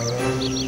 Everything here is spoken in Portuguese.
Amém.